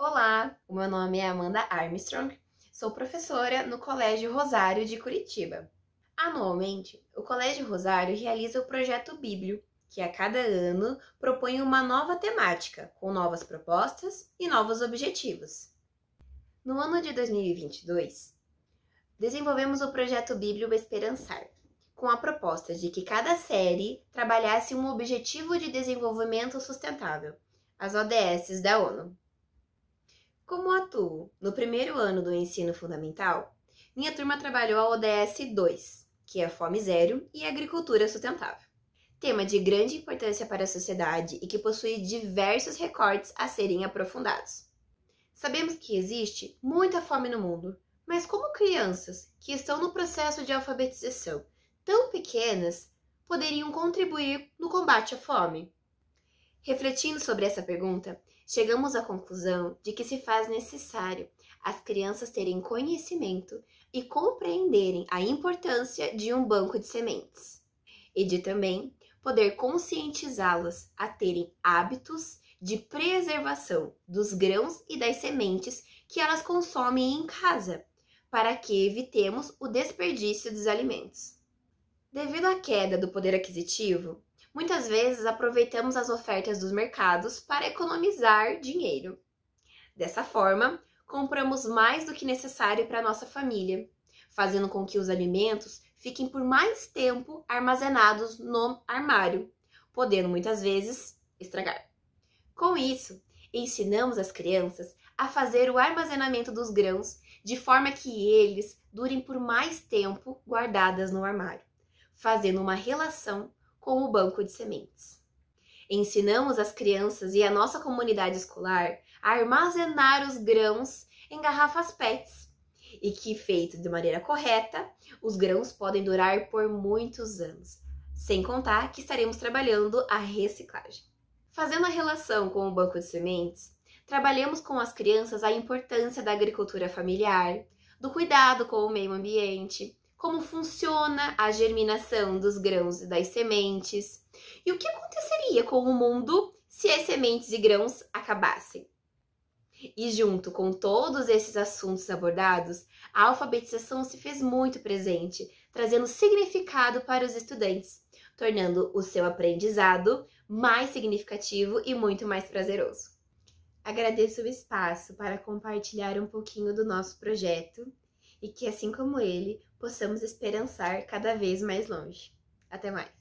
Olá, o meu nome é Amanda Armstrong, sou professora no Colégio Rosário de Curitiba. Anualmente, o Colégio Rosário realiza o projeto Bíblio, que a cada ano propõe uma nova temática, com novas propostas e novos objetivos. No ano de 2022, desenvolvemos o projeto Bíblio Esperançar, com a proposta de que cada série trabalhasse um objetivo de desenvolvimento sustentável, as ODSs da ONU. Como atuo no primeiro ano do ensino fundamental, minha turma trabalhou a ODS 2, que é Fome Zero e Agricultura Sustentável. Tema de grande importância para a sociedade e que possui diversos recortes a serem aprofundados. Sabemos que existe muita fome no mundo, mas como crianças que estão no processo de alfabetização tão pequenas poderiam contribuir no combate à fome? Refletindo sobre essa pergunta, chegamos à conclusão de que se faz necessário as crianças terem conhecimento e compreenderem a importância de um banco de sementes, e de também poder conscientizá-las a terem hábitos de preservação dos grãos e das sementes que elas consomem em casa, para que evitemos o desperdício dos alimentos. Devido à queda do poder aquisitivo, muitas vezes aproveitamos as ofertas dos mercados para economizar dinheiro. Dessa forma, compramos mais do que necessário para nossa família, fazendo com que os alimentos fiquem por mais tempo armazenados no armário, podendo muitas vezes estragar. Com isso, ensinamos as crianças a fazer o armazenamento dos grãos de forma que eles durem por mais tempo guardadas no armário fazendo uma relação com o banco de sementes. Ensinamos as crianças e a nossa comunidade escolar a armazenar os grãos em garrafas PETs e que, feito de maneira correta, os grãos podem durar por muitos anos, sem contar que estaremos trabalhando a reciclagem. Fazendo a relação com o banco de sementes, trabalhamos com as crianças a importância da agricultura familiar, do cuidado com o meio ambiente, como funciona a germinação dos grãos e das sementes e o que aconteceria com o mundo se as sementes e grãos acabassem. E junto com todos esses assuntos abordados, a alfabetização se fez muito presente, trazendo significado para os estudantes, tornando o seu aprendizado mais significativo e muito mais prazeroso. Agradeço o espaço para compartilhar um pouquinho do nosso projeto e que, assim como ele, possamos esperançar cada vez mais longe. Até mais!